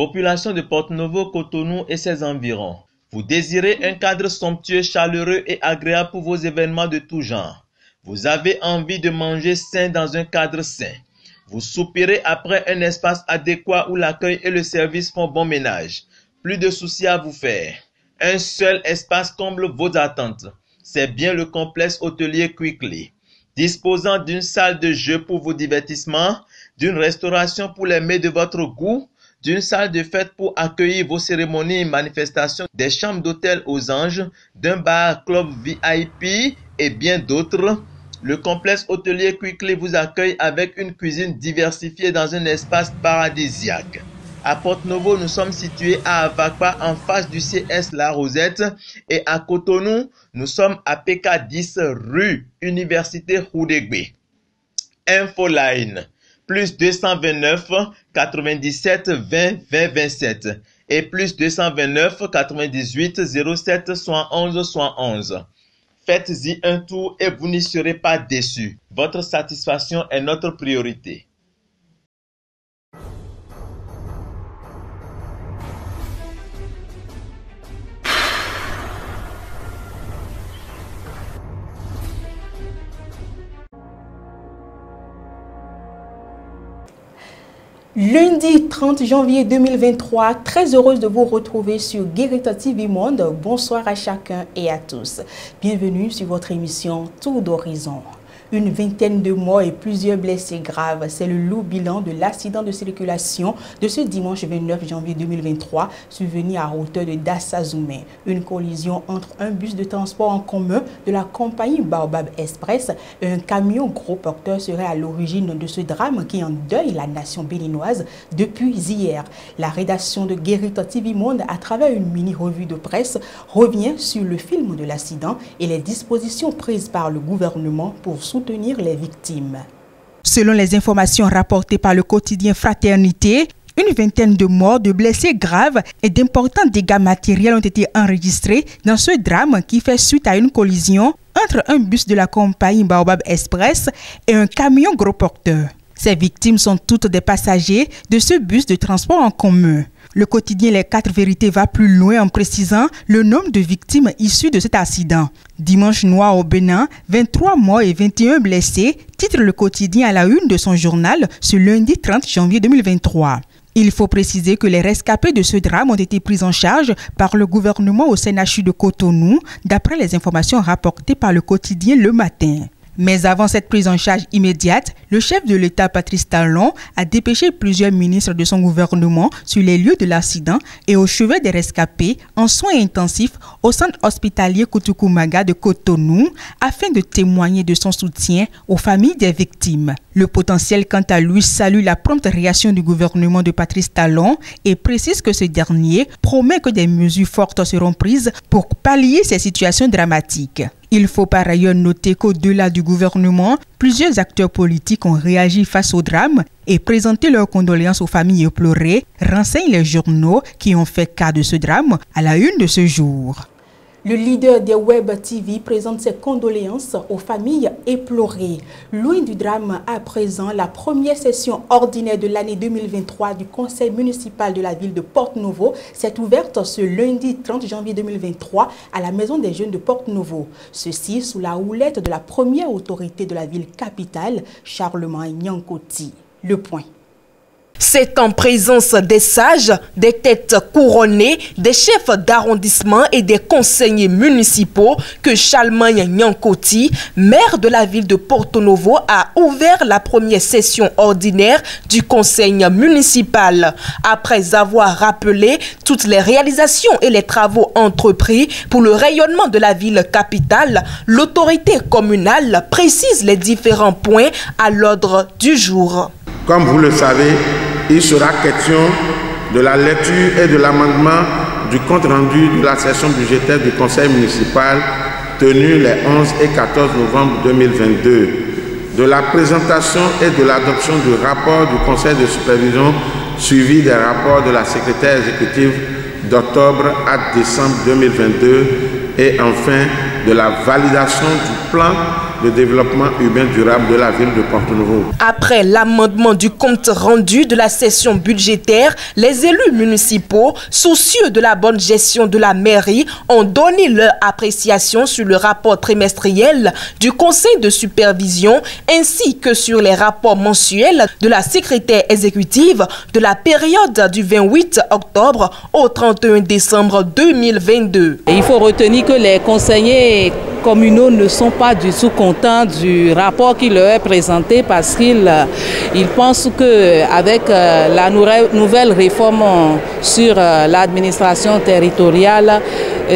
Population de Porte-Novo, Cotonou et ses environs. Vous désirez un cadre somptueux, chaleureux et agréable pour vos événements de tout genre. Vous avez envie de manger sain dans un cadre sain. Vous soupirez après un espace adéquat où l'accueil et le service font bon ménage. Plus de soucis à vous faire. Un seul espace comble vos attentes. C'est bien le complexe hôtelier Quickly. Disposant d'une salle de jeu pour vos divertissements, d'une restauration pour les mets de votre goût, d'une salle de fête pour accueillir vos cérémonies et manifestations, des chambres d'hôtel aux anges, d'un bar club VIP et bien d'autres, le complexe hôtelier Quickly vous accueille avec une cuisine diversifiée dans un espace paradisiaque. À Porte-Novo, nous sommes situés à Avakpa en face du CS La Rosette et à Cotonou, nous sommes à PK 10 rue Université Houdegbe. Infoline plus 229 97 20 20 27 et plus 229 98 07 71 71. Faites-y un tour et vous n'y serez pas déçus. Votre satisfaction est notre priorité. Lundi 30 janvier 2023, très heureuse de vous retrouver sur Guérita TV Monde. Bonsoir à chacun et à tous. Bienvenue sur votre émission Tour d'horizon. Une vingtaine de morts et plusieurs blessés graves. C'est le lourd bilan de l'accident de circulation de ce dimanche 29 janvier 2023, survenu à hauteur de Dassazoumé. Une collision entre un bus de transport en commun de la compagnie Baobab Express et un camion gros porteur serait à l'origine de ce drame qui endeuille la nation béninoise depuis hier. La rédaction de Guérita TV Monde, à travers une mini-revue de presse, revient sur le film de l'accident et les dispositions prises par le gouvernement pour soutenir les victimes. Selon les informations rapportées par le quotidien Fraternité, une vingtaine de morts, de blessés graves et d'importants dégâts matériels ont été enregistrés dans ce drame qui fait suite à une collision entre un bus de la compagnie Baobab Express et un camion gros porteur. Ces victimes sont toutes des passagers de ce bus de transport en commun. Le quotidien Les Quatre Vérités va plus loin en précisant le nombre de victimes issues de cet accident. Dimanche noir au Bénin, 23 morts et 21 blessés, titre le quotidien à la une de son journal ce lundi 30 janvier 2023. Il faut préciser que les rescapés de ce drame ont été pris en charge par le gouvernement au CNHU de Cotonou, d'après les informations rapportées par le quotidien Le Matin. Mais avant cette prise en charge immédiate, le chef de l'État, Patrice Talon, a dépêché plusieurs ministres de son gouvernement sur les lieux de l'accident et au chevet des rescapés en soins intensifs au centre hospitalier Kutukumaga de Cotonou afin de témoigner de son soutien aux familles des victimes. Le potentiel, quant à lui, salue la prompte réaction du gouvernement de Patrice Talon et précise que ce dernier promet que des mesures fortes seront prises pour pallier ces situations dramatiques. Il faut par ailleurs noter qu'au-delà du gouvernement, plusieurs acteurs politiques ont réagi face au drame et présenté leurs condoléances aux familles éplorées, renseignent les journaux qui ont fait cas de ce drame à la une de ce jour. Le leader des Web TV présente ses condoléances aux familles éplorées. Loin du drame à présent, la première session ordinaire de l'année 2023 du conseil municipal de la ville de Porte-Novo s'est ouverte ce lundi 30 janvier 2023 à la maison des jeunes de Porte-Novo. Ceci sous la houlette de la première autorité de la ville capitale, Charlemagne Nyankoti. Le point. C'est en présence des sages, des têtes couronnées, des chefs d'arrondissement et des conseillers municipaux que Charlemagne Nyankoti, maire de la ville de Porto Novo, a ouvert la première session ordinaire du conseil municipal. Après avoir rappelé toutes les réalisations et les travaux entrepris pour le rayonnement de la ville capitale, l'autorité communale précise les différents points à l'ordre du jour. Comme vous le savez, il sera question de la lecture et de l'amendement du compte rendu de la session budgétaire du Conseil municipal tenue les 11 et 14 novembre 2022, de la présentation et de l'adoption du rapport du Conseil de supervision suivi des rapports de la secrétaire exécutive d'octobre à décembre 2022 et enfin de la validation du plan de développement urbain durable de la ville de Porto-Nouveau. Après l'amendement du compte rendu de la session budgétaire, les élus municipaux, soucieux de la bonne gestion de la mairie, ont donné leur appréciation sur le rapport trimestriel du conseil de supervision ainsi que sur les rapports mensuels de la secrétaire exécutive de la période du 28 octobre au 31 décembre 2022. il faut retenir que les conseillers communaux ne sont pas du tout contents du rapport qui leur est présenté parce qu'ils euh, pensent qu'avec euh, la nouvelle réforme sur euh, l'administration territoriale,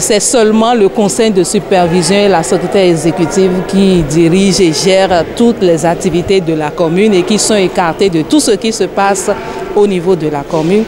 c'est seulement le conseil de supervision et la secrétaire exécutive qui dirige et gère toutes les activités de la commune et qui sont écartés de tout ce qui se passe au niveau de la commune.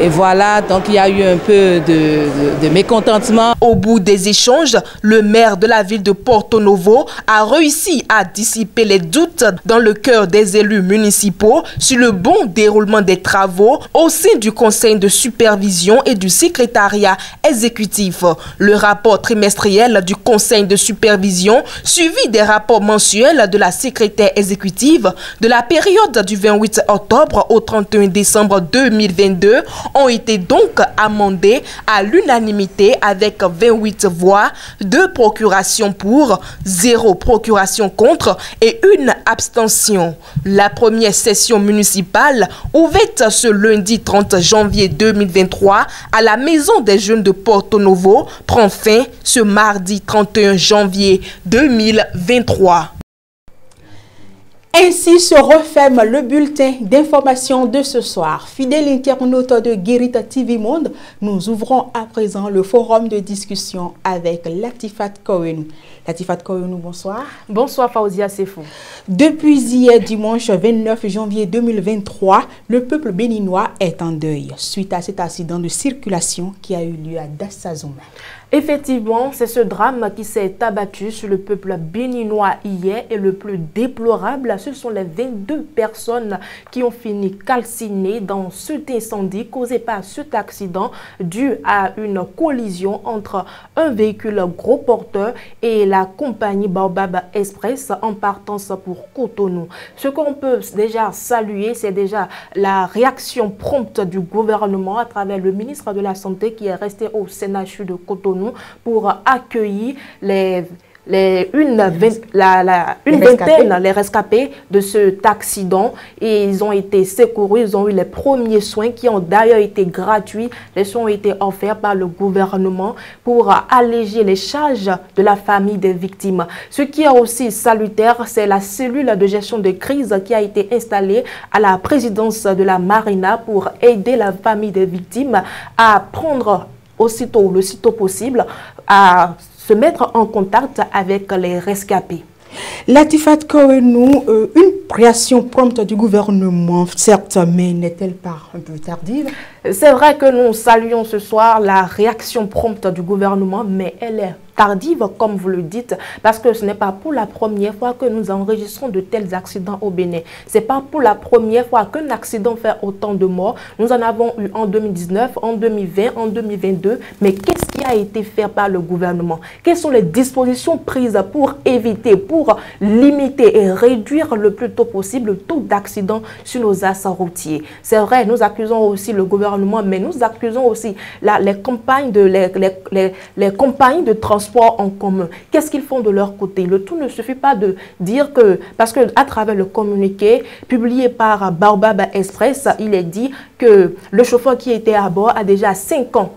Et voilà, donc il y a eu un peu de, mécontentement. Au bout des échanges, le maire de la ville de Porto Novo a réussi à dissiper les doutes dans le cœur des élus municipaux sur le bon déroulement des travaux au sein du conseil de supervision et du secrétariat exécutif. Le rapport trimestriel du conseil de supervision, suivi des rapports mensuels de la secrétaire exécutive de la période du 28 octobre au 31 décembre 2022, ont été donc amendés à l'unanimité avec 28 voix, 2 procurations pour, 0 procuration contre et une abstention. La première session municipale, ouverte ce lundi 30 janvier 2023 à la Maison des Jeunes de Porto Novo, prend fin ce mardi 31 janvier 2023. Ainsi se referme le bulletin d'information de ce soir. Fidèle internaute de Guérita TV Monde, nous ouvrons à présent le forum de discussion avec Latifat Kowenou. Latifat Kowenou, bonsoir. Bonsoir Fauzia Sefou. Depuis hier dimanche 29 janvier 2023, le peuple béninois est en deuil suite à cet accident de circulation qui a eu lieu à Dassazoumen. Effectivement, c'est ce drame qui s'est abattu sur le peuple béninois hier et le plus déplorable, ce sont les 22 personnes qui ont fini calcinées dans cet incendie causé par cet accident dû à une collision entre un véhicule gros porteur et la compagnie Baobab Express en partance pour Cotonou. Ce qu'on peut déjà saluer, c'est déjà la réaction prompte du gouvernement à travers le ministre de la Santé qui est resté au CNHU de Cotonou pour accueillir les les, une, la, une vingtaine, les rescapés de cet accident et ils ont été secourus, ils ont eu les premiers soins qui ont d'ailleurs été gratuits. Les soins ont été offerts par le gouvernement pour alléger les charges de la famille des victimes. Ce qui est aussi salutaire, c'est la cellule de gestion de crise qui a été installée à la présidence de la Marina pour aider la famille des victimes à prendre aussitôt, le sitôt possible, à se mettre en contact avec les rescapés. Latifat Kowenou, euh, une création prompte du gouvernement, certes, mais n'est-elle pas un peu tardive? C'est vrai que nous saluons ce soir la réaction prompte du gouvernement, mais elle est tardive, comme vous le dites, parce que ce n'est pas pour la première fois que nous enregistrons de tels accidents au Bénin. Ce n'est pas pour la première fois qu'un accident fait autant de morts. Nous en avons eu en 2019, en 2020, en 2022. Mais qu'est-ce qui a été fait par le gouvernement? Quelles sont les dispositions prises pour éviter, pour limiter et réduire le plus tôt possible le taux d'accidents sur nos asses routiers? C'est vrai, nous accusons aussi le gouvernement, mais nous accusons aussi les, campagnes compagnies de transport en commun. Qu'est-ce qu'ils font de leur côté? Le tout ne suffit pas de dire que, parce que à travers le communiqué publié par Baobab Express, il est dit que le chauffeur qui était à bord a déjà 5 ans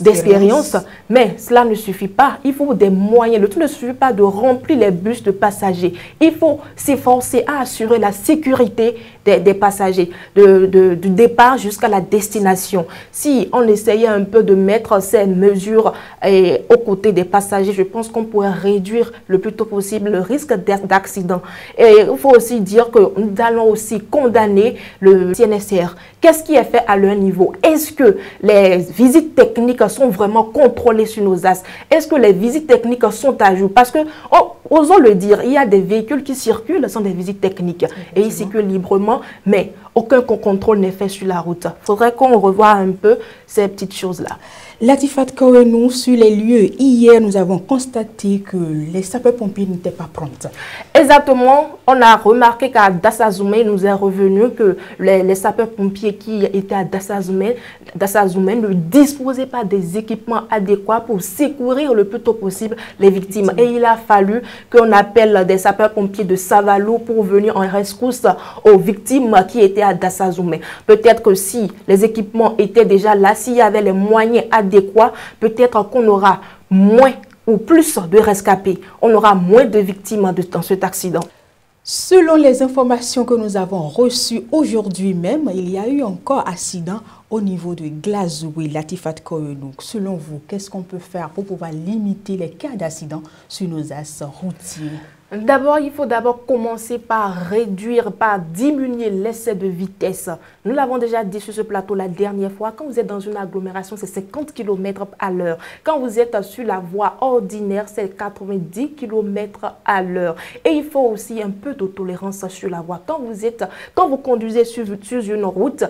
d'expérience. Mais cela ne suffit pas. Il faut des moyens. Le tout ne suffit pas de remplir les bus de passagers. Il faut s'efforcer à assurer la sécurité des, passagers, du départ jusqu'à la destination. Si on essayait un peu de mettre ces mesures eh, aux côtés des passagers, je pense qu'on pourrait réduire le plus tôt possible le risque d'accident. Et il faut aussi dire que nous allons aussi condamner le CNSR. Qu'est-ce qui est fait à leur niveau? Est-ce que les visites techniques sont vraiment contrôlées sur nos as Est-ce que les visites techniques sont à jour? Parce que oh, osons le dire, il y a des véhicules qui circulent sans des visites techniques et ils circulent librement, mais aucun contrôle n'est fait sur la route. Il faudrait qu'on revoie un peu ces petites choses-là. Latifat Kawenou, sur les lieux, hier, nous avons constaté que les sapeurs-pompiers n'étaient pas promptes. Exactement. On a remarqué qu'à Dassazoumen, nous est revenu que les, sapeurs-pompiers qui étaient à Dassazoumen, ne disposaient pas des équipements adéquats pour secourir le plus tôt possible les victimes. Et il a fallu qu'on appelle des sapeurs-pompiers de Savalou pour venir en rescousse aux victimes qui étaient à Dassazoumen. Peut-être que si les équipements étaient déjà là, s'il y avait les moyens adéquats, peut-être qu'on aura moins ou plus de rescapés, on aura moins de victimes dans cet accident. Selon les informations que nous avons reçues aujourd'hui même, il y a eu encore accident au niveau de Glazoué, Latifat Donc, Selon vous, qu'est-ce qu'on peut faire pour pouvoir limiter les cas d'accident sur nos axes routiers? D'abord, il faut d'abord commencer par réduire, par diminuer l'essai de vitesse. Nous l'avons déjà dit sur ce plateau la dernière fois, quand vous êtes dans une agglomération, c'est 50 km à l'heure. Quand vous êtes sur la voie ordinaire, c'est 90 km à l'heure. Et il faut aussi un peu de tolérance sur la voie. Quand vous, êtes, quand vous conduisez sur, sur une route,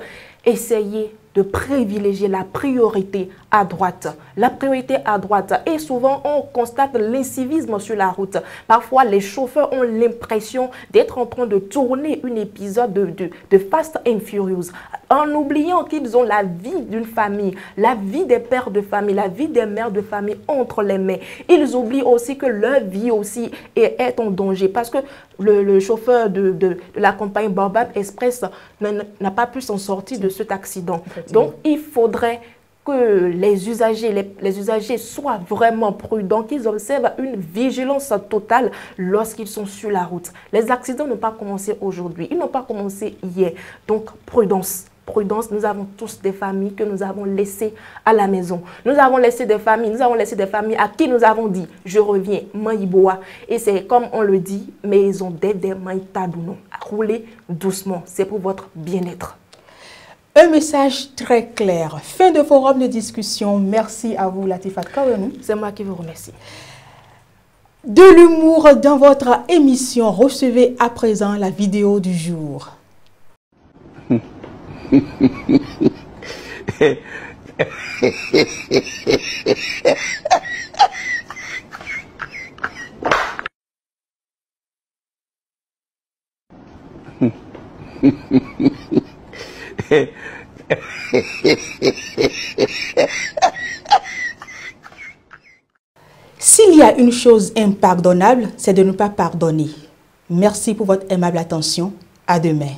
essayez de privilégier la priorité à droite. La priorité à droite. Et souvent, on constate l'incivisme sur la route. Parfois, les chauffeurs ont l'impression d'être en train de tourner un épisode de, de, Fast and Furious en oubliant qu'ils ont la vie d'une famille, la vie des pères de famille, la vie des mères de famille entre les mains. Ils oublient aussi que leur vie aussi est, en danger parce que le, chauffeur de, de, la compagnie Barbab Express n'a pas pu s'en sortir de cet accident. Donc, il faudrait que les usagers, les, usagers soient vraiment prudents, qu'ils observent une vigilance totale lorsqu'ils sont sur la route. Les accidents n'ont pas commencé aujourd'hui, ils n'ont pas commencé hier. Donc, prudence. Prudence, nous avons tous des familles que nous avons laissées à la maison. Nous avons laissé des familles, nous avons laissé des familles à qui nous avons dit, je reviens, maïboa. Et c'est comme on le dit, mais ils ont des maïtadounon. Roulez doucement, c'est pour votre bien-être. Un message très clair. Fin de forum de discussion. Merci à vous, Latifat Kawenou. C'est moi qui vous remercie. De l'humour dans votre émission. Recevez à présent la vidéo du jour. S'il y a une chose impardonnable, c'est de ne pas pardonner. Merci pour votre aimable attention. À demain.